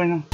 bueno.